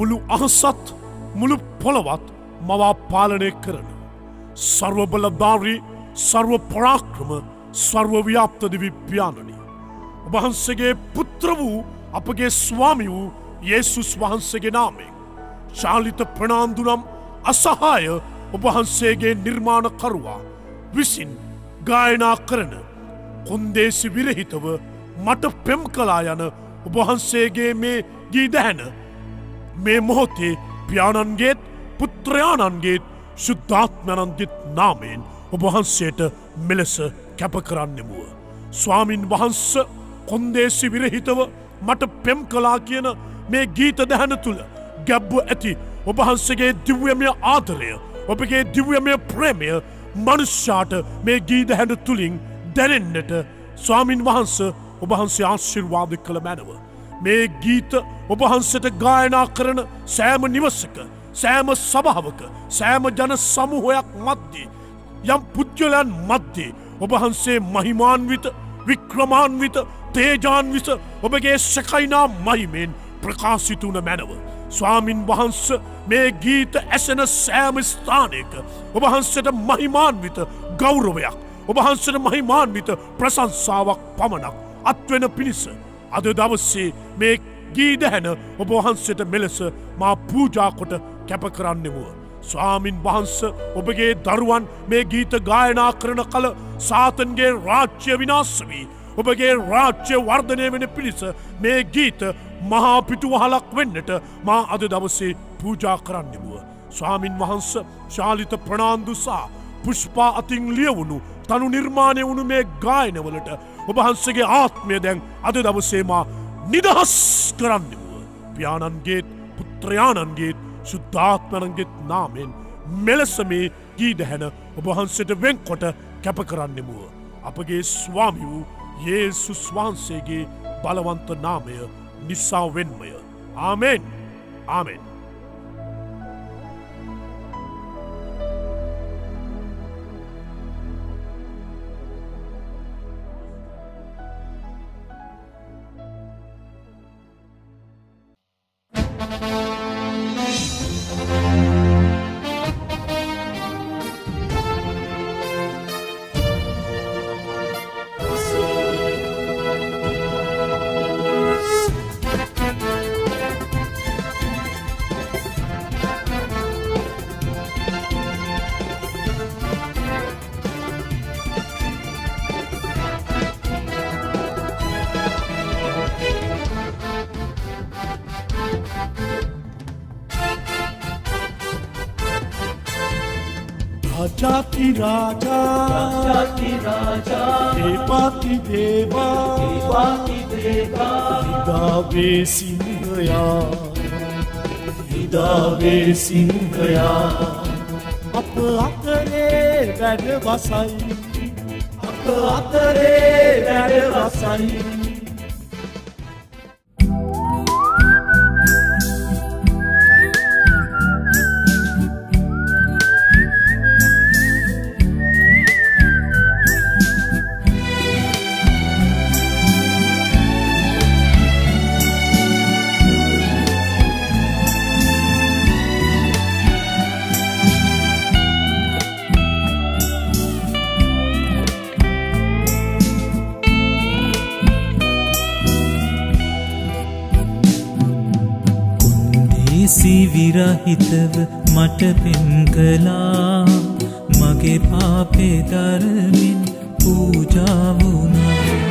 මුළු අහසත් මුළු පොළවත් මවා පාලනය කරන. සර්වබලධාරී සර්ව පරාක්‍රම සර්වව්‍යාප්තද විප්‍යානනි. ඔබහන්සගේ පුත්‍ර වූ අපගේ ස්වාමි වූ යේසුස් වහන්සගේ නාමෙන්. ශාලිත ප්‍රනාන්දුනම් අසහාය ඔබහන්සේගේ නිර්මාණකරුවා විසින් ගායනා කරන කොන්දේසි විරහිතව මට පෙම් කලා යන ඔබහන්සේගේ මේ ගීදැහැන මේ මොහොතේ ප්‍යාණන්ගේත් පුත්‍රයාණන්ගේත් ශුද්ධාත්මනන්දිත් නාමයෙන් ඔබහන්සේට මෙලෙස කැප කරන්නෙමුව. ස්වාමින් වහන්ස කොන්දේසි විරහිතව මට පෙම් කලා කියන මේ ගීත දැහැන තුළ ගැබ්බ ඇති ඔබහන්සගේ දිව්‍යමය ආදරය ඔබගේ දිව්‍යමය ප්‍රේමය මනුෂ්‍යාට මේ ගීද හැඩ තුළින් දැනෙන්නට ස්වාමින් වහන්ස ඔබහන්සේ ආශිර්වාද කළ මැනව. මේ ගීත ඔබහන්සට ගායනා කරන සෑම නිවසක සෑම සභාවක සෑම ජන සමුහොයක් මධ්‍යේ යම් පුද්ගලයන් මධ්‍යේ ඔබහන්සේ මහිමාන්විත වික්‍රමාන්විත තේජාන්විස ඔබගේ සකයිනා මහිමෙන් ප්‍රකාශිතුන මැනව. ස්වාමින් වහන්ස මේ ගීත ඇසෙන සෑම ස්ථානයක ඔබහන්සට මහිමාන්විත ගෞරවයක් ඔබහන්සට මහිමාන්විත ප්‍රසංසාවක් පමණක් අත්වෙන පිණිස අද දවස්සේ මේ ගීදැහැන ඔබවහන්සට මෙලෙස මා පූජාකොට කැප කරන්නෙමුව. ස්වාමින් වහන්ස ඔබගේ දරුවන් මේ ගීත ගායනා කරන කළ සාතන්ගේ රාජ්‍ය විනාස්සවී. ඔබගේ රාජ්‍ය වර්ධනය වෙන පිණිස මේ ගීත මහා පිටුවහලක් වෙන්නට මා අද දවසේ පූජා කරන්නෙමුව. ස්වාමින් වහන්ස ශාලිත ප්‍රනාන්දුසා පුෂ්පා අතින් ලියවුණු තනු නිර්මාණය වුණු මේ ගායනවලට ඔබහන්සගේ ආත්මය දැන් අද දවසේමා නිදහස් කරන්නෙමුව. ප්‍යාණන්ගේත් පුත්‍රයාණන්ගේත් ශුද්ධාත්මනන්ගෙත් නාමෙන් මෙලෙස මේ ගීදැහැන ඔබහන්සට වෙන්කොට කැප කරන්නෙමුව. අපගේ ස්වාමි වූ යේසුස් වහන්සේගේ බලවන්ත නාමය නිසාවෙන්මය. ආමෙන් ආමෙන්. जाति राजा जाति राजा देवा की देवा देवा की देवा। हिदावे सिंहया हिदावे सिंहया अप आतरे वैन वसाई अप आतरे वैन वसाई දේසි විරහිතව මට පෙම් කලා මගේ පාපේ දරමින් පූජාවුණා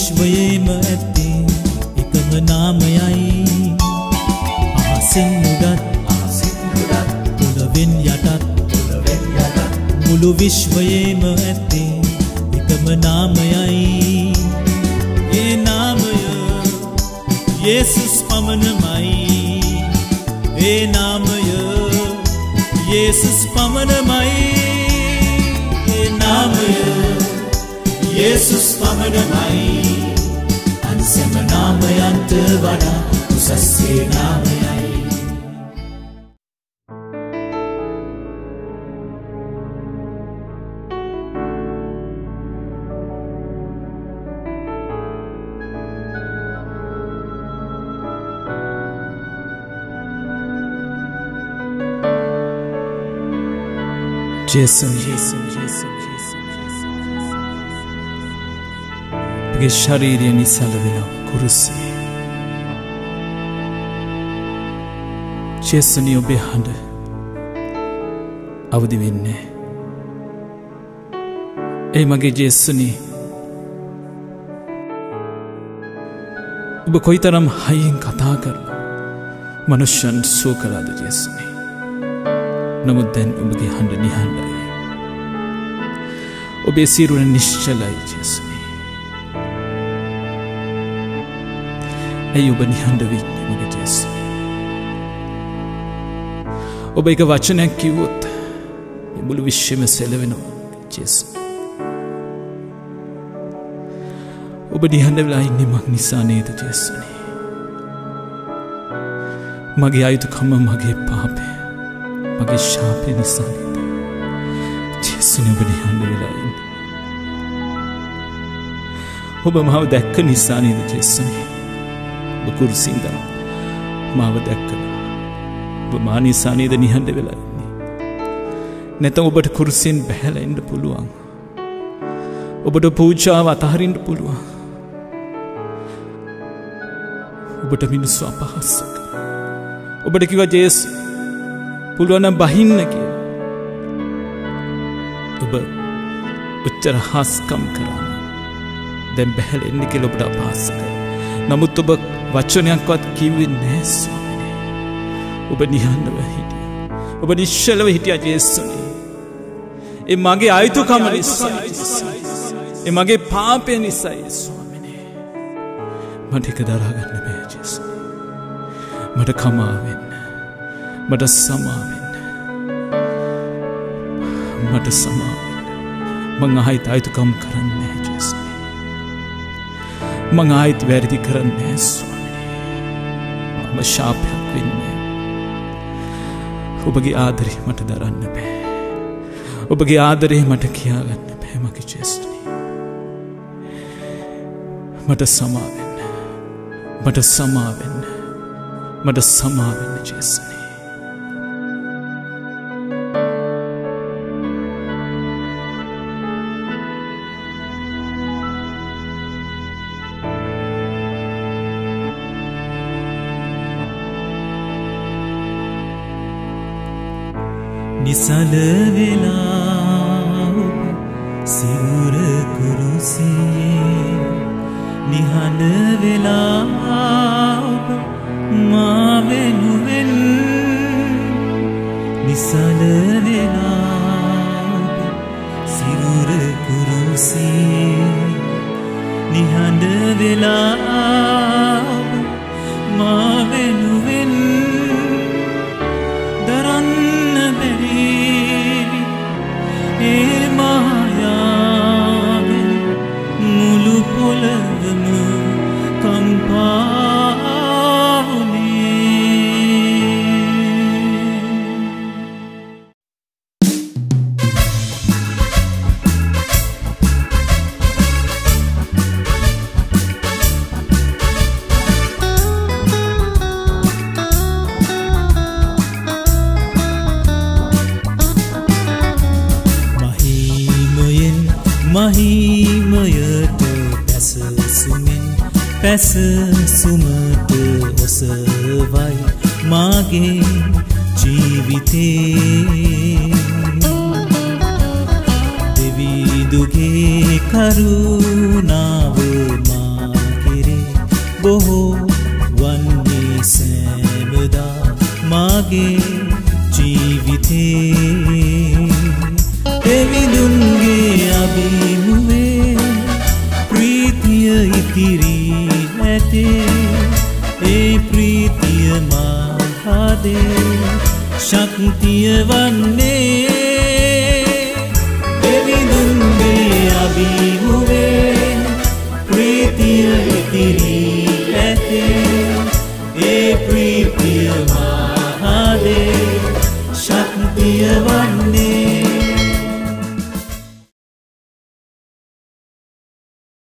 විශ්වයේම ඇත්තේ එකම නාමයයි. ආසින් උඩත් තුළවෙන් යටත් මුළු විශ්වයේම ඇත්තේ නාමයයි. ඒ නාමය යේසුස් පමණමයි. ඒ නාමය යේසුස් පමණමයි. ඒ නාමය යේසුස් පමණමයි අන්සම නාමයන්ට වඩා උසස්සේ නාමයයි ජේසුන් ගේ ශරීරය නිසල වෙන කුරුස්සේ. ජේසුනි ඔබේ හඬ අවදි වෙන්නේ. ඒ මගේ ජේස්සුනි ඔබ කොයිතරම් හයියෙන් කතා කරලා මනුෂ්‍යන් සුව කලාද ජේස්සුනි නමුත් දැන් ඔබගේ හඬ නිහඬයි. ඔබේ සිරුර නිශ්චලයි ජේසුනි. ඇයි ඔබ නිහඬ වෙන්නේ? මගේ ජේසුනි ඔබ එක වචනයක් කිව්වොත් මුළු විශ්වම සෙලවෙනවා ජේසු ඔබ නිහඬ වෙලා ඉන්නේ මක් නිසා නේද ජේසුනි මගේ අයුතුකම මගේ පාපය මගේ ශාපය නිසා නේද? ජේසුනි ඔබ නිහඬ වෙලා ඉන්නේ. ඔබ මාව දැක්ක නිසා නේද ජේසුනි ඔබ කුරුසින්ද මාව දැක්කලා ඔබ මා නිසා නේද නිහඬ වෙලා ඉන්නේ? නැතම් ඔබට කුරුසියෙන් බැහැලා එන්න පුළුවන්? ඔබට පූජාව අතහරින්න පුළුවන්? ඔබට මිනිස්සු අපහාස ඔබට කිව්වා ජේසු පුළුවන් නම් බහින්න කියලා. ඔබ ඔච්චර හාස්කම් කරන්න දැන් බැහැල එන්න කියලා ඔබට අපහාස කරා නමුත් ඔබ වචනයක්වත් කිව්වේ නැහැ ස්වාමිනේ. ඔබ නිහඬව හිටිය. ඔබ නිශ්චලව හිටිය ජේසුනි. ඒ මගේ අයිතුකම නිසා. ඒ මගේ පාපය නිසයි ස්වාමිනේ. මට එක දරාගන්න බෑ ජේසුනි. මට කමාවෙන්න මට සමාවෙන්න මට සමාවෙන්න මං ආයිත් අයිතුකම් කරන්නේ ජේසුනි. මං ආයිත් වැරදි කරන්නේ ස්වාමිනේ මම ශාපයක් වෙන්නේ. ඔබගේ ආදරේ මට දරන්න බෑ. ඔබගේ ආදරේ මට කියාගන්න බෑ මගේ ජෙස්ටනි මට සමාවෙන්න. මට සමාවෙන්න. මට සමාවෙන්න ජෙස්සනේ නිසල වෙලා සිවුර කුරුසියේ නිහඬ වෙලා මා වෙනුවෙන් නිසල වෙලා සිවුර කුරුසියේ නිහඬ වෙලා පැසසුමට ඔසවයි මාගේ ජීවිතේ. දෙවිදුගේ කරුණාව මාකෙරේ බොහෝ වන්නේ සෑමදා මාගේ never